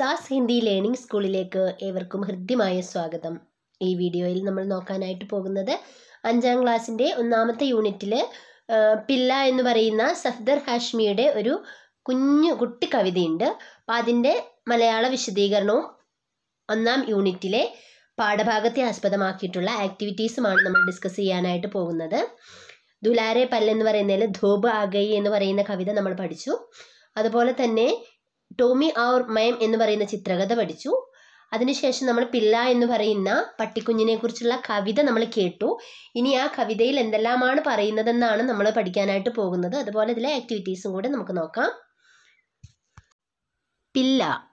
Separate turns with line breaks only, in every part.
സാസ് Hindi learning സ്കൂളിലേക്ക് ഏവർക്കും ഹൃദ്യമായ സ്വാഗതം. ഈ വീഡിയോയിൽ നമ്മൾ നോക്കാനായിട്ട് പോകുന്നത് അഞ്ചാം ക്ലാസ്സിന്റെ ഒന്നാമത്തെ യൂണിറ്റിൽ പില്ല എന്ന് പറയുന്ന സഫ്ദർ ഹാഷ്മിയുടെ ഒരു കുഞ്ഞു കുട്ടി കവിതയുണ്ട്. അപ്പം അതിന്റെ മലയാള വിശദീകരണവും ഒന്നാം യൂണിറ്റിലെ പാഠഭാഗത്തെ ആസ്പദമാക്കിയിട്ടുള്ള ആക്ടിവിറ്റീസുമാണ് നമ്മൾ ഡിസ്കസ് ചെയ്യാനായിട്ട് പോകുന്നത്. ദുലാരെ പല്ലെന്ന് പറയുന്നതിൽ ധോബ് ആഗൈ എന്ന് പറയുന്ന കവിത നമ്മൾ പഠിച്ചു. അതുപോലെ തന്നെ ടോമി ഔർ മയം എന്ന് പറയുന്ന ചിത്രകഥ പഠിച്ചു. അതിനുശേഷം നമ്മൾ പില്ല എന്ന് പറയുന്ന പട്ടിക്കുഞ്ഞിനെ കുറിച്ചുള്ള കവിത നമ്മൾ കേട്ടു. ഇനി ആ കവിതയിൽ എന്തെല്ലാമാണ് പറയുന്നതെന്നാണ് നമ്മൾ പഠിക്കാനായിട്ട് പോകുന്നത്. അതുപോലെ ഇതിലെ ആക്ടിവിറ്റീസും കൂടെ നമുക്ക് നോക്കാം. പില്ല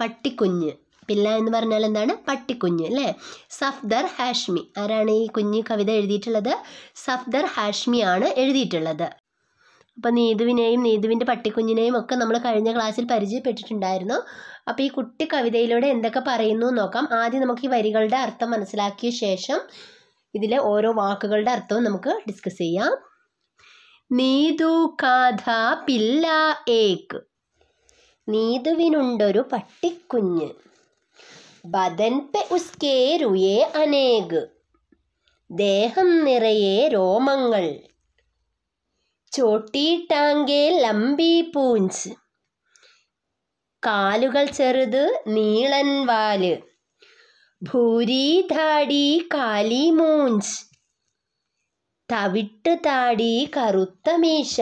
പട്ടിക്കുഞ്ഞ്. പില്ല എന്ന് പറഞ്ഞാൽ എന്താണ്? പട്ടിക്കുഞ്ഞ് അല്ലേ? സഫ്ദർ ഹാഷ്മി. ആരാണ് ഈ കുഞ്ഞ് കവിത എഴുതിയിട്ടുള്ളത്? സഫ്ദർ ഹാഷ്മി ആണ് എഴുതിയിട്ടുള്ളത്. അപ്പോൾ നീതുവിനെയും നീതുവിന്റെ പട്ടിക്കുഞ്ഞിനെയും ഒക്കെ നമ്മൾ കഴിഞ്ഞ ക്ലാസ്സിൽ പരിചയപ്പെട്ടിട്ടുണ്ടായിരുന്നു. അപ്പോൾ ഈ കുട്ടി കവിതയിലൂടെ എന്തൊക്കെ പറയുന്നു നോക്കാം. ആദ്യം നമുക്ക് ഈ വരികളുടെ അർത്ഥം മനസ്സിലാക്കിയ ശേഷം ഇതിലെ ഓരോ വാക്കുകളുടെ അർത്ഥവും നമുക്ക് ഡിസ്കസ് ചെയ്യാം. നീതു കാഥ പില്ല ഏക്ക് നീതുവിനുണ്ടൊരു പട്ടിക്കുഞ്ഞ്. ബദൻ പെ ഉസ്കേ രുയേ അനേക്. ദേഹം നിറയെ രോമങ്ങൾ. ചോട്ടി ടാങ്കെ ലംബി പൂഞ്ച്. കാലുകൾ ചെറുത് നീളൻ വാൽ. ഭൂരി താടി കാലി മൂഞ്ച്. തവിട്ട് താടി കറുത്ത മീശ.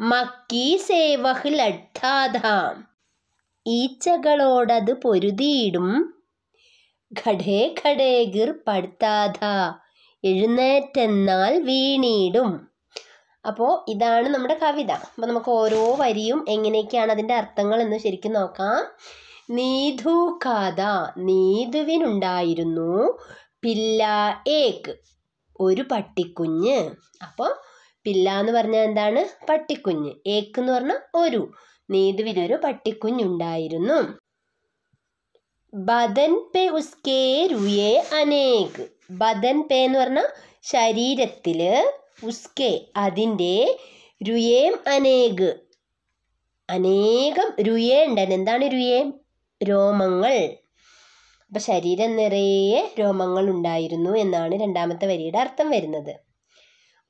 മക്കി സേവഹ് ലഡ്ഡാധാം. ഈച്ചകളോടത് പൊരുതിയിടും. ഘടേ ഘടേ ഗിർ പടുത്താധ. എഴുന്നേറ്റെന്നാൽ വീണിടും. അപ്പോൾ ഇതാണ് നമ്മുടെ കവിത. അപ്പോൾ നമുക്ക് ഓരോ വരിയും എങ്ങനെയൊക്കെയാണ് അതിന്റെ അർത്ഥങ്ങൾ എന്ന് ശരിക്കും നോക്കാം. നീതു കഥ നീതുവിനുണ്ടായിരുന്നു പില്ല ഏക്ക് ഒരു പട്ടിക്കുഞ്ഞ്. അപ്പോൾ പില്ല എന്ന് പറഞ്ഞാൽ എന്താണ്? പട്ടിക്കുഞ്ഞ്. ഏക്ക് എന്ന് പറഞ്ഞാൽ ഒരു നീതുവിനൊരു പട്ടിക്കുഞ്ഞുണ്ടായിരുന്നു. ബദൻ പെ ഉസ്കേ രുയേ അനേക്. ബദൻ പേ എന്ന് പറഞ്ഞാൽ ശരീരത്തിൽ ഉസ്കെ അതിന്റെ രുയേം അനേക് അനേകം രുയേ ഉണ്ടായിരുന്നു എന്താണ് രുയേം? രോമങ്ങൾ. അപ്പം ശരീരം നിറയെ രോമങ്ങൾ ഉണ്ടായിരുന്നു എന്നാണ് രണ്ടാമത്തെ വരിയുടെ അർത്ഥം വരുന്നത്.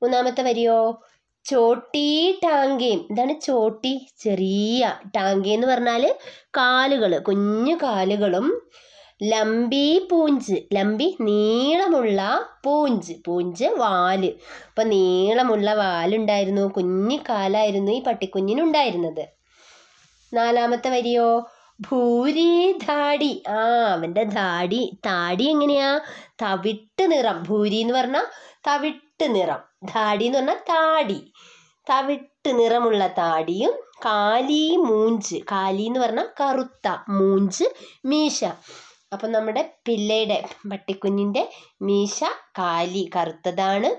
മൂന്നാമത്തെ വരിയോ? ചോട്ടി ടാങ്കേം. എന്താണ് ചോട്ടി? ചെറിയ ടാങ്കേ എന്ന് പറഞ്ഞാൽ കാലുകൾ കുഞ്ഞു കാലുകളും ലംബി പൂഞ്ച് ലംബി നീളമുള്ള പൂഞ്ച് പൂഞ്ച് വാൽ. അപ്പം നീളമുള്ള വാലുണ്ടായിരുന്നു കുഞ്ഞു കാലായിരുന്നു ഈ പട്ടിക്കുഞ്ഞിനുണ്ടായിരുന്നത്. നാലാമത്തെ വരിയോ? ഭൂരി ധാടി ആ അവന്റെ ധാടി. താടി എങ്ങനെയാ? തവിട്ട് നിറം. ഭൂരി എന്ന് പറഞ്ഞാൽ തവിട്ട് നിറം. ധാടി എന്ന് പറഞ്ഞാൽ താടി. തവിട്ട് നിറമുള്ള താടിയും കാലി മൂഞ്ച്. കാലി എന്ന് പറഞ്ഞാൽ കറുത്ത മൂഞ്ച് മീശ. അപ്പം നമ്മുടെ പിള്ളയുടെ പട്ടിക്കുഞ്ഞിന്റെ മീശ കാലി കറുത്തതാണ്.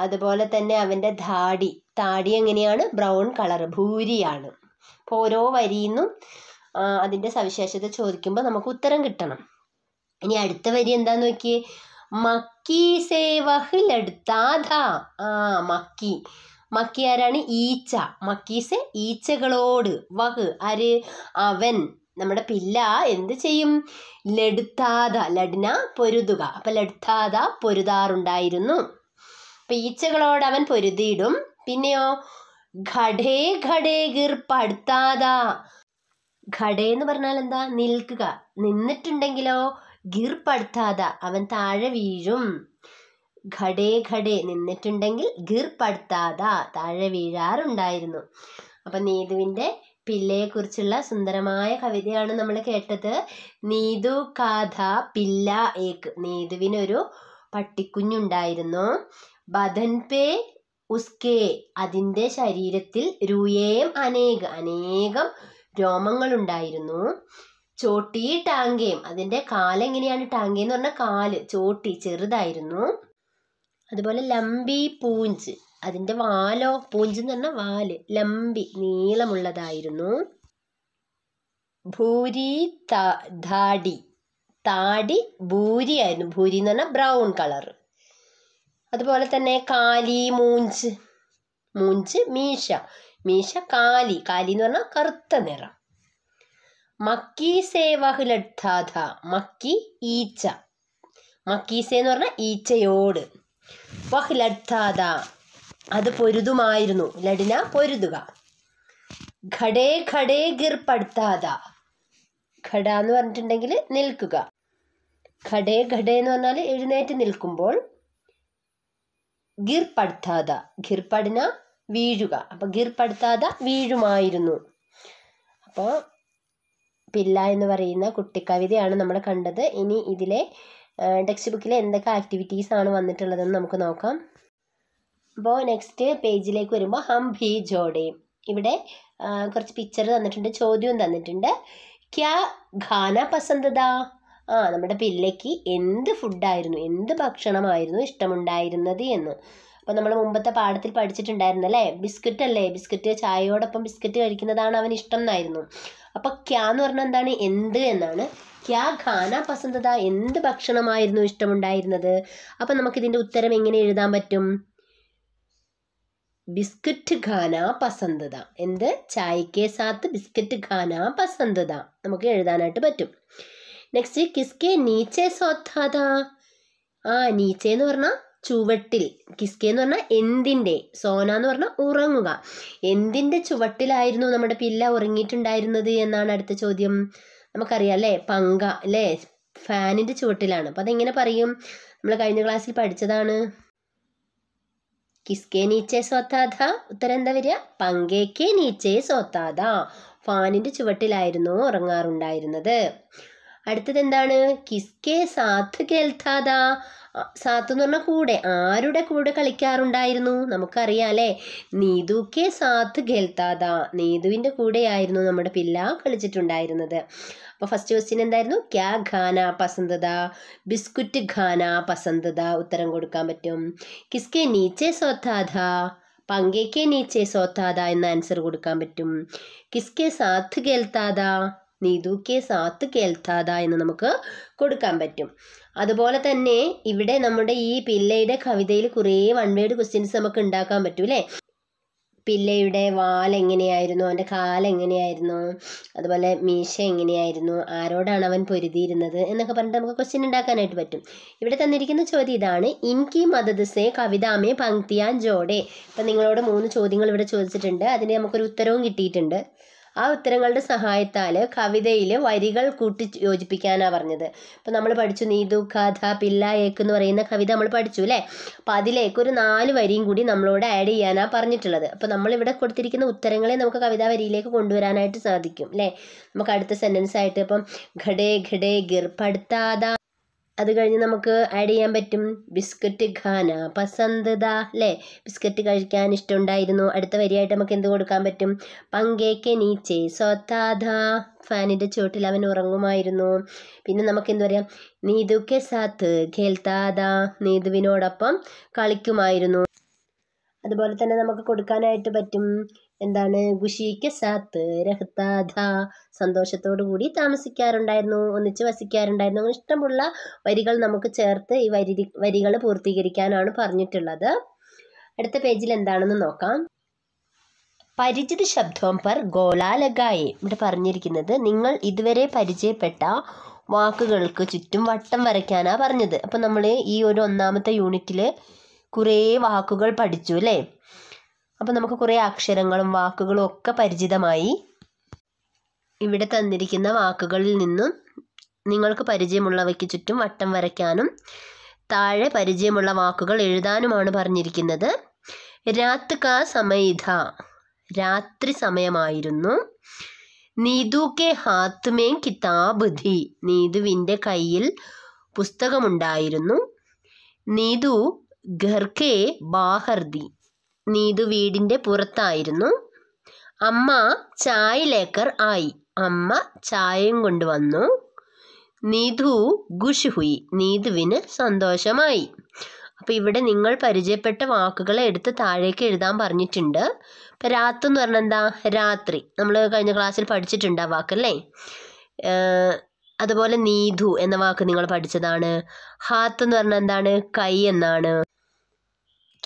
അതുപോലെ തന്നെ അവന്റെ ധാടി താടി എങ്ങനെയാണ്? ബ്രൗൺ കളർ ഭൂരിയാണ്. അപ്പോൾ ഓരോ വരിയിന്നും അതിന്റെ സവിശേഷത ചോദിക്കുമ്പോൾ നമുക്ക് ഉത്തരം കിട്ടണം. ഇനി അടുത്ത വരി എന്താന്ന് നോക്കിയേ? മക്കി സേവഹിലെടുത്താധ ആ മക്കി. മക്കി ആരാണ്? ഈച്ച. മക്കീസെ ഈച്ചകളോട്. വഹ് ആര്? അവൻ. നമ്മുടെ പില്ല എന്ത് ചെയ്യും? ലടുത്താത ലഡ്ന പൊരുതുക. അപ്പൊ ലടുത്താത പൊരുതാറുണ്ടായിരുന്നു. അപ്പൊ ഈച്ചകളോട് അവൻ പൊരുതിയിടും. പിന്നെയോ ഘടേ ഘടേ ഗിർ പടുത്താത. ഘടേ എന്ന് പറഞ്ഞാൽ എന്താ? നിൽക്കുക. നിന്നിട്ടുണ്ടെങ്കിലോ ഗിർ പടുത്താത. അവൻ താഴെ വീഴും. ഘടേ ഘടേ നിന്നിട്ടുണ്ടെങ്കിൽ ഗിർ പടുത്താത. താഴെ വീഴാറുണ്ടായിരുന്നു. അപ്പം നീതുവിന്റെ പിള്ളയെക്കുറിച്ചുള്ള സുന്ദരമായ കവിതയാണ് നമ്മൾ കേട്ടത്. നീതു കാഥ പില്ല ഏക്ക് നീതുവിനൊരു പട്ടിക്കുഞ്ഞുണ്ടായിരുന്നു. ബദൻ പേ ഉസ്കേ. അതിന്റെ ശരീരത്തിൽ രൂയേം അനേക അനേകം രോമങ്ങളുണ്ടായിരുന്നു. ചോട്ടി ടാങ്കേം. അതിന്റെ കാലെങ്ങനെയാണ് ടാങ്കേ എന്ന് പറഞ്ഞാൽ കാൽ. ചോട്ടി ചെറുതായിരുന്നു. അതുപോലെ ലംബി പൂഞ്ച്. അതിന്റെ വാലോ പൂഞ്ച് എന്ന് പറഞ്ഞാൽ വാൽ. ലംബി നീളമുള്ളതായിരുന്നു. ഭൂരി ധാടി. താടി ഭൂരി ആയിരുന്നു. ഭൂരി എന്ന് പറഞ്ഞാൽ ബ്രൗൺ കളർ അതുപോലെ തന്നെ കാലി മൂഞ്ച്. മൂഞ്ച് മീശ. മീശ കാലി. കാലി എന്ന് പറഞ്ഞാൽ കറുത്ത നിറം. മക്കി വഹ്ലഡ്താഥ മക്കി ഈച്ച. മക്കീസ എന്ന് പറഞ്ഞാൽ ഈച്ചയോട്. വഹ്ലഡ്താഥ അത് പൊരുതുമായിരുന്നു. ലഡിന പൊരുതുക. ഘടേ ഘടേ ഗിർ പടുത്താത ഘട എന്ന് പറഞ്ഞിട്ടുണ്ടെങ്കിൽ നിൽക്കുക. ഘടേ ഘടേ എന്ന് പറഞ്ഞാൽ എഴുന്നേറ്റ് നിൽക്കുമ്പോൾ ഗിർ പടുത്താത ഗിർ പടിന വീഴുക. അപ്പം ഗിർ പടുത്താത വീഴുമായിരുന്നു. അപ്പോൾ പില്ല എന്ന് പറയുന്ന കുട്ടിക്കവിതയാണ് നമ്മൾ കണ്ടത്. ഇനി ഇതിലെ ടെക്സ്റ്റ് ബുക്കിലെ എന്തൊക്കെ ആക്ടിവിറ്റീസ് ആണ് വന്നിട്ടുള്ളതെന്ന് നമുക്ക് നോക്കാം. അപ്പോൾ നെക്സ്റ്റ് പേജിലേക്ക് വരുമ്പോൾ ഹം ഭി ജോഡേ ഇവിടെ കുറച്ച് പിക്ചർ തന്നിട്ടുണ്ട് ചോദ്യവും തന്നിട്ടുണ്ട്. ക്യാ ഖാന പസന്തത ആ നമ്മുടെ പിള്ളയ്ക്ക് എന്ത് ഫുഡായിരുന്നു എന്ത് ഭക്ഷണമായിരുന്നു ഇഷ്ടമുണ്ടായിരുന്നത് എന്ന്. അപ്പോൾ നമ്മൾ മുമ്പത്തെ പാഠത്തിൽ പഠിച്ചിട്ടുണ്ടായിരുന്നു അല്ലേ? ബിസ്ക്കറ്റ് അല്ലേ? ബിസ്ക്കറ്റ് ചായയോടൊപ്പം ബിസ്ക്കറ്റ് കഴിക്കുന്നതാണ് അവന് ഇഷ്ടം എന്നായിരുന്നു. അപ്പോൾ ക്യാ എന്ന് പറഞ്ഞാൽ എന്താണ്? എന്ത് എന്നാണ്. ക്യാ ഖാന പസന്തത എന്ത് ഭക്ഷണമായിരുന്നു ഇഷ്ടമുണ്ടായിരുന്നത്? അപ്പം നമുക്കിതിന്റെ ഉത്തരം എങ്ങനെ എഴുതാൻ പറ്റും? ബിസ്ക്കറ്റ് ഖാന പസന്തത എന്ത്? ചായക്കെ സാത്ത് ബിസ്ക്കറ്റ് ഖാന പസന്തത നമുക്ക് എഴുതാനായിട്ട് പറ്റും. നെക്സ്റ്റ് കിസ്കെ നീച്ചെ സോത്താത ആ നീച്ചെ എന്ന് പറഞ്ഞാൽ ചുവട്ടിൽ. കിസ്കെ എന്ന് പറഞ്ഞാൽ എന്തിന്റെ? സോന എന്ന് പറഞ്ഞാൽ ഉറങ്ങുക. എന്തിന്റെ ചുവട്ടിലായിരുന്നു നമ്മുടെ പില്ല ഉറങ്ങിയിട്ടുണ്ടായിരുന്നത് എന്നാണ് അടുത്ത ചോദ്യം. നമുക്കറിയാം അല്ലേ? പങ്ക അല്ലേ? ഫാനിന്റെ ചുവട്ടിലാണ്. അപ്പം അതെങ്ങനെ പറയും? നമ്മൾ കഴിഞ്ഞ ക്ലാസ്സിൽ പഠിച്ചതാണ്. കിസ്കെ നീച്ചെ സോത്താത? ഉത്തരം എന്താ വരിക? പങ്കേക്കെ നീച്ചെ സോത്താത. ഫാനിന്റെ ചുവട്ടിലായിരുന്നു ഉറങ്ങാറുണ്ടായിരുന്നത്. അടുത്തത് എന്താണ് കിസ്കെ സാത്ത് കേൾത്താത സാത്ത് എന്ന് പറഞ്ഞാൽ കൂടെ. ആരുടെ കൂടെ കളിക്കാറുണ്ടായിരുന്നു? നമുക്കറിയാം അല്ലേ? നീതുക്കെ സാത്ത് കേൾത്താത നീതുവിന്റെ കൂടെയായിരുന്നു നമ്മുടെ പില്ല കളിച്ചിട്ടുണ്ടായിരുന്നത്. അപ്പോൾ ഫസ്റ്റ് ക്വസ്റ്റ്യൻ എന്തായിരുന്നു? ക്യാ ഖാന പസന്തത? ബിസ്കുറ്റ് ഖാന പസന്തത. ഉത്തരം കൊടുക്കാൻ പറ്റും. കിസ്കെ നീച്ചെ സോത്താത പങ്കേക്കെ നീച്ചെ സോത്താത എന്ന ആൻസർ കൊടുക്കാൻ പറ്റും. കിസ്കെ സാത്ത് കേൾത്താത കെ സാത്ത് കേൾത്താത എന്ന് നമുക്ക് കൊടുക്കാൻ പറ്റും. അതുപോലെ തന്നെ ഇവിടെ നമ്മുടെ ഈ പിള്ളയുടെ കവിതയിൽ കുറേ വൺ വേർഡ് ക്വസ്റ്റ്യൻസ് നമുക്ക് ഉണ്ടാക്കാൻ പറ്റും അല്ലേ? പിള്ളയുടെ വാൽ എങ്ങനെയായിരുന്നു? അവന്റെ കാലെങ്ങനെയായിരുന്നു അതുപോലെ മീശ എങ്ങനെയായിരുന്നു? ആരോടാണ് അവൻ പൊരുതിയിരുന്നത്? എന്നൊക്കെ പറഞ്ഞിട്ട് നമുക്ക് ക്വസ്റ്റ്യൻ ഉണ്ടാക്കാനായിട്ട് പറ്റും. ഇവിടെ തന്നിരിക്കുന്ന ചോദ്യം ഇതാണ്. ഇൻകി മദദസേ കവിതാമേ പങ്ക്തിയാൻ ജോഡേ. ഇപ്പം നിങ്ങളോട് മൂന്ന് ചോദ്യങ്ങൾ ഇവിടെ ചോദിച്ചിട്ടുണ്ട്. അതിന് നമുക്കൊരു ഉത്തരവും കിട്ടിയിട്ടുണ്ട്. ആ ഉത്തരങ്ങളുടെ സഹായത്താൽ കവിതയിൽ വരികൾ കൂട്ടി യോജിപ്പിക്കാനാണ് പറഞ്ഞത്. ഇപ്പം നമ്മൾ പഠിച്ചു നീതു കഥ പില്ല ഏക്ക് എന്ന് പറയുന്ന കവിത നമ്മൾ പഠിച്ചു അല്ലേ? അപ്പം അതിലേക്ക് ഒരു നാല് വരിയും കൂടി നമ്മളോട് ആഡ് ചെയ്യാനാണ് പറഞ്ഞിട്ടുള്ളത്. അപ്പോൾ നമ്മളിവിടെ കൊടുത്തിരിക്കുന്ന ഉത്തരങ്ങളെ നമുക്ക് കവിതാ വരിയിലേക്ക് കൊണ്ടുവരാനായിട്ട് സാധിക്കും അല്ലേ? നമുക്ക് അടുത്ത സെന്റൻസ് ആയിട്ട് ഇപ്പം ഘടേ ഘടേ ഗിർ അത് കഴിഞ്ഞ് നമുക്ക് ആഡ് ചെയ്യാൻ പറ്റും ബിസ്ക്കറ്റ് ഖാന പസന്തത അല്ലേ ബിസ്ക്കറ്റ് കഴിക്കാൻ ഇഷ്ടമുണ്ടായിരുന്നു. അടുത്ത വരിയായിട്ട് നമുക്ക് എന്ത് കൊടുക്കാൻ പറ്റും? പങ്കേക്ക് നീച്ചെ സ്വത്താധ ഫാനിന്റെ ചുവട്ടിൽ അവൻ ഉറങ്ങുമായിരുന്നു. പിന്നെ നമുക്ക് എന്ത് പറയാം? നീതുക്കെ സാത്ത് ഖേൽത്താദ നീതുവിനോടൊപ്പം കളിക്കുമായിരുന്നു. അതുപോലെ തന്നെ നമുക്ക് കൊടുക്കാനായിട്ട് പറ്റും എന്താണ്? ഖുഷിക്ക് സാത്ത് രഹ്താധ സന്തോഷത്തോടു കൂടി താമസിക്കാറുണ്ടായിരുന്നു ഒന്നിച്ച് വസിക്കാറുണ്ടായിരുന്നു. അങ്ങനെ ഇഷ്ടമുള്ള വരികൾ നമുക്ക് ചേർത്ത് ഈ വരി വരികൾ പൂർത്തീകരിക്കാനാണ് പറഞ്ഞിട്ടുള്ളത്. അടുത്ത പേജിൽ എന്താണെന്ന് നോക്കാം. പരിചിത ശബ്ദം പർ ഗോളാലഗായെ ഇവിടെ പറഞ്ഞിരിക്കുന്നത് നിങ്ങൾ ഇതുവരെ പരിചയപ്പെട്ട വാക്കുകൾക്ക് ചുറ്റും വട്ടം വരയ്ക്കാനാണ് പറഞ്ഞത്. അപ്പം നമ്മൾ ഈ ഒരു ഒന്നാമത്തെ യൂണിറ്റിൽ കുറേ വാക്കുകൾ പഠിച്ചു അല്ലേ? അപ്പം നമുക്ക് കുറേ അക്ഷരങ്ങളും വാക്കുകളും ഒക്കെ പരിചിതമായി ഇവിടെ തന്നിരിക്കുന്ന വാക്കുകളിൽ നിന്നും നിങ്ങൾക്ക് പരിചയമുള്ളവയ്ക്ക് ചുറ്റും വട്ടം വരയ്ക്കാനും താഴെ പരിചയമുള്ള വാക്കുകൾ എഴുതാനുമാണ് പറഞ്ഞിരിക്കുന്നത്. രാത്ത് കാ സമയിധ രാത്രി സമയമായിരുന്നു. നീതു കെ ഹാത്മേ കിതാബ് ധി നീതുവിന്റെ കയ്യിൽ പുസ്തകമുണ്ടായിരുന്നു. നീതു ഘർക്കെ ബാഹർ ദി നീതു വീടിന്റെ പുറത്തായിരുന്നു. അമ്മ ചായ ലേക്കർ ആയി. അമ്മ ചായയും കൊണ്ടുവന്നു. നീതു ഖുഷ് ഹുയി നീതുവിന് സന്തോഷമായി. അപ്പോൾ ഇവിടെ നിങ്ങൾ പരിചയപ്പെട്ട വാക്കുകളെ എടുത്ത് താഴേക്ക് എഴുതാൻ പറഞ്ഞിട്ടുണ്ട്. ഇപ്പം രാത്ത് എന്ന് പറഞ്ഞാൽ എന്താ? രാത്രി. നമ്മൾ കഴിഞ്ഞ ക്ലാസ്സിൽ പഠിച്ചിട്ടുണ്ട് ആ വാക്കല്ലേ? അതുപോലെ നീതു എന്ന വാക്ക് നിങ്ങൾ പഠിച്ചതാണ്. ഹാത്ത് എന്ന് പറഞ്ഞാൽ എന്താണ്? കൈ എന്നാണ്.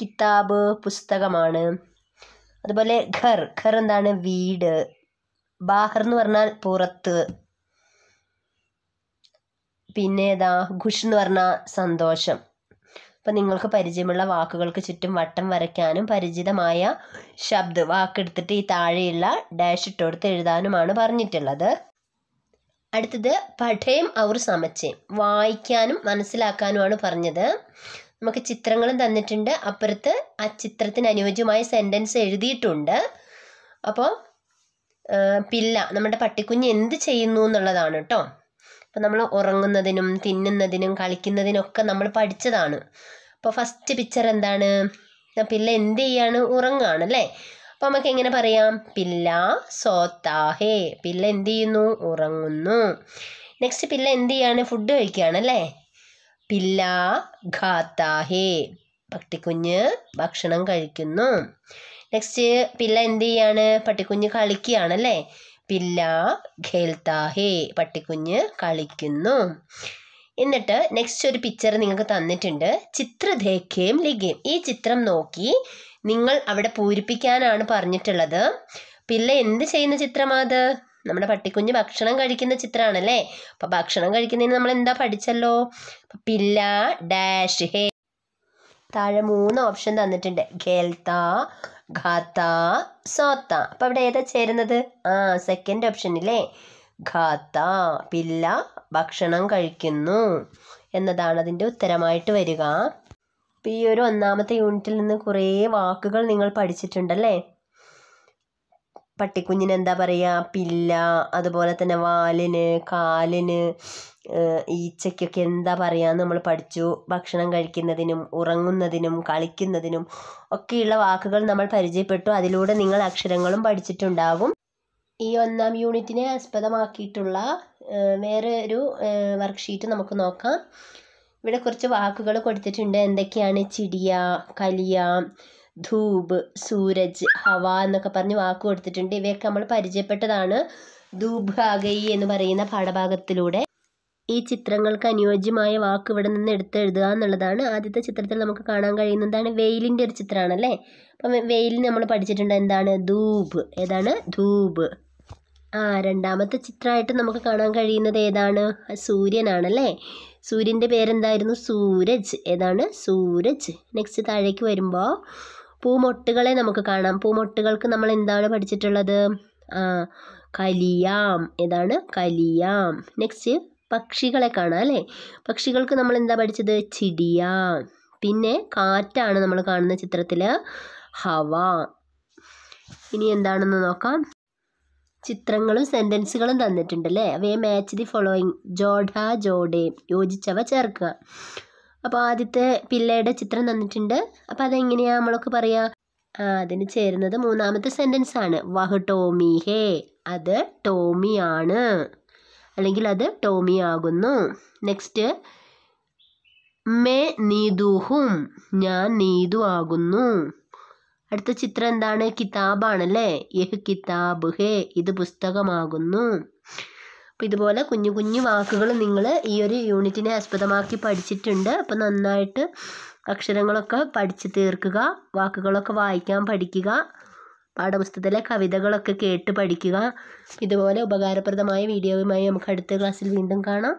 കിതാബ് പുസ്തകമാണ്. അതുപോലെ ഘർ ഘർ എന്താണ്? വീട്. ബാഹർ എന്ന് പറഞ്ഞാൽ പുറത്ത്. പിന്നെ ഏതാ? ഖുഷ് എന്ന് പറഞ്ഞാൽ സന്തോഷം. അപ്പം നിങ്ങൾക്ക് പരിചയമുള്ള വാക്കുകൾക്ക് ചുറ്റും വട്ടം വരയ്ക്കാനും പരിചിതമായ ശബ്ദ വാക്കെടുത്തിട്ട് ഈ താഴെയുള്ള ഡാഷ് ഇട്ടുകൊടുത്ത് എഴുതാനുമാണ് പറഞ്ഞിട്ടുള്ളത്. അടുത്തത് പഠയം ഔർ സമച്ചയും വായിക്കാനും മനസ്സിലാക്കാനുമാണ് പറഞ്ഞത്. നമുക്ക് ചിത്രങ്ങളും തന്നിട്ടുണ്ട്. അപ്പുറത്ത് ആ ചിത്രത്തിന് അനുയോജ്യമായ സെന്റൻസ് എഴുതിയിട്ടുണ്ട്. അപ്പോൾ പില്ല നമ്മുടെ പട്ടിക്കുഞ്ഞ് എന്ത് ചെയ്യുന്നു എന്നുള്ളതാണ് കേട്ടോ. അപ്പം നമ്മൾ ഉറങ്ങുന്നതിനും തിന്നുന്നതിനും കളിക്കുന്നതിനൊക്കെ നമ്മൾ പഠിച്ചതാണ്. അപ്പോൾ ഫസ്റ്റ് പിക്ചർ എന്താണ്? പില്ല എന്ത് ചെയ്യാണ്? ഉറങ്ങുകയാണ് അല്ലേ? അപ്പോൾ നമുക്ക് എങ്ങനെ പറയാം? പില്ല സോത്താഹേ പില്ല എന്ത് ചെയ്യുന്നു? ഉറങ്ങുന്നു. നെക്സ്റ്റ് പില്ല എന്ത് ചെയ്യാണ്? ഫുഡ് കഴിക്കുകയാണ് അല്ലേ? പില്ല ഖാത്താഹേ. പട്ടിക്കുഞ്ഞ് ഭക്ഷണം കഴിക്കുന്നു. നെക്സ്റ്റ് പില്ല എന്ത് ചെയ്യാണ്? പട്ടിക്കുഞ്ഞ് കളിക്കുകയാണ് അല്ലേ പില്ല ഖേൽത്താഹേ. പട്ടിക്കുഞ്ഞ് കളിക്കുന്നു. എന്നിട്ട് നെക്സ്റ്റ് ഒരു പിക്ചർ നിങ്ങൾക്ക് തന്നിട്ടുണ്ട്. ചിത്ര ദേഖേം ലിഖേം ഈ ചിത്രം നോക്കി നിങ്ങൾ അവിടെ പൂരിപ്പിക്കാനാണ് പറഞ്ഞിട്ടുള്ളത്. പിള്ള എന്ത് ചെയ്യുന്ന ചിത്രമാത് നമ്മുടെ പട്ടിക്കുഞ്ഞ് ഭക്ഷണം കഴിക്കുന്ന ചിത്രമാണല്ലേ അപ്പൊ ഭക്ഷണം കഴിക്കുന്നതിന് നമ്മൾ എന്താ പഠിച്ചല്ലോ? പില്ല ഡാഷ് ഹേ. താഴെ മൂന്ന് ഓപ്ഷൻ തന്നിട്ടുണ്ട്. ഖേൽത്ത ഖാത്ത സോത്ത. അപ്പം അവിടെ ഏതാ ചേരുന്നത്? ആ സെക്കൻഡ് ഓപ്ഷൻ ഓപ്ഷനില്ലേ ഖാത്ത പില്ല ഭക്ഷണം കഴിക്കുന്നു എന്നതാണ് അതിന്റെ ഉത്തരമായിട്ട് വരിക. അപ്പോൾ ഈ ഒരു ഒന്നാമത്തെ യൂണിറ്റിൽ നിന്ന് കുറേ വാക്കുകൾ നിങ്ങൾ പഠിച്ചിട്ടുണ്ടല്ലേ? പട്ടിക്കുഞ്ഞിന് എന്താ പറയുക പില്ല അതുപോലെ തന്നെ വാലിന് കാലിന് ഈച്ചയ്ക്കൊക്കെ എന്താ പറയുക നമ്മൾ പഠിച്ചു. ഭക്ഷണം കഴിക്കുന്നതിനും ഉറങ്ങുന്നതിനും കളിക്കുന്നതിനും ഒക്കെയുള്ള വാക്കുകൾ നമ്മൾ പരിചയപ്പെട്ടു. അതിലൂടെ നിങ്ങൾ അക്ഷരങ്ങളും പഠിച്ചിട്ടുണ്ടാകും ഈ ഒന്നാം യൂണിറ്റിനെ ആസ്പദമാക്കിയിട്ടുള്ള വേറെ ഒരു വർക്ക്ഷീറ്റ് നമുക്ക് നോക്കാം. ഇവിടെ കുറച്ച് വാക്കുകൾ കൊടുത്തിട്ടുണ്ട്. എന്തൊക്കെയാണ്? ചിടിയ കലിയ ധൂപ് സൂരജ് ഹവ എന്നൊക്കെ പറഞ്ഞ് വാക്ക് കൊടുത്തിട്ടുണ്ട്. ഇവയൊക്കെ നമ്മൾ പരിചയപ്പെട്ടതാണ്. ധൂപ് ഹാഗയി എന്ന് പറയുന്ന പാഠഭാഗത്തിലൂടെ. ഈ ചിത്രങ്ങൾക്ക് അനുയോജ്യമായ വാക്ക് ഇവിടെ നിന്ന് എടുത്തെഴുതുക എന്നുള്ളതാണ് ആദ്യത്തെ ചിത്രത്തിൽ നമുക്ക് കാണാൻ കഴിയുന്നതാണ് വെയിലിന്റെ ഒരു ചിത്രമാണല്ലേ? അപ്പം വെയിലിന് നമ്മൾ പഠിച്ചിട്ടുണ്ട് എന്താണ്? ധൂപ്. ഏതാണ്? ധൂപ്. ആ രണ്ടാമത്തെ ചിത്രമായിട്ട് നമുക്ക് കാണാൻ കഴിയുന്നത് ഏതാണ്? സൂര്യനാണല്ലേ? സൂര്യന്റെ പേരെന്തായിരുന്നു? സൂരജ്. ഏതാണ്? സൂരജ്. നെക്സ്റ്റ് താഴേക്ക് വരുമ്പോൾ പൂമൊട്ടുകളെ നമുക്ക് കാണാം. പൂമൊട്ടുകൾക്ക് നമ്മൾ എന്താണ് പഠിച്ചിട്ടുള്ളത്? കലിയാം. ഏതാണ്? കലിയാം. നെക്സ്റ്റ് പക്ഷികളെ കാണാം അല്ലേ? പക്ഷികൾക്ക് നമ്മൾ എന്താ പഠിച്ചത്? ചിടിയാം. പിന്നെ കാറ്റാണ് നമ്മൾ കാണുന്ന ചിത്രത്തിൽ. ഹവ. ഇനി എന്താണെന്ന് നോക്കാം. ചിത്രങ്ങളും സെന്റൻസുകളും തന്നിട്ടുണ്ട് അല്ലേ? അവയെ മാച്ച് ദി ഫോളോയിങ് ജോഡ ജോഡേ. യോജിച്ചവ ചേർക്കുക. അപ്പോൾ ആദ്യത്തെ പിള്ളയുടെ ചിത്രം തന്നിട്ടുണ്ട്. അപ്പോൾ അതെങ്ങനെയാണ് നമ്മളൊക്കെ പറയുക അതിന് ചേരുന്നത് മൂന്നാമത്തെ സെന്റൻസ് ആണ്. വഹ് ടോമി ഹേ അത് ടോമി ആണ്. അല്ലെങ്കിൽ അത് ടോമി ആകുന്നു. നെക്സ്റ്റ് മേ നീതുഹും ഞാൻ നീതു ആകുന്നു. അടുത്ത ചിത്രം എന്താണ്? കിതാബാണല്ലേ? യഹ് കിതാബ് ഹേ ഇത് പുസ്തകമാകുന്നു. അപ്പം ഇതുപോലെ കുഞ്ഞു കുഞ്ഞു വാക്കുകൾ നിങ്ങൾ ഈ ഒരു യൂണിറ്റിനെ ആസ്പദമാക്കി പഠിച്ചിട്ടുണ്ട്. അപ്പോൾ നന്നായിട്ട് അക്ഷരങ്ങളൊക്കെ പഠിച്ചു തീർക്കുക വാക്കുകളൊക്കെ വായിക്കാൻ പഠിക്കുക പാഠപുസ്തകത്തിലെ കവിതകളൊക്കെ കേട്ട് പഠിക്കുക. ഇതുപോലെ ഉപകാരപ്രദമായ വീഡിയോയുമായി നമുക്ക് അടുത്ത ക്ലാസ്സിൽ വീണ്ടും കാണാം.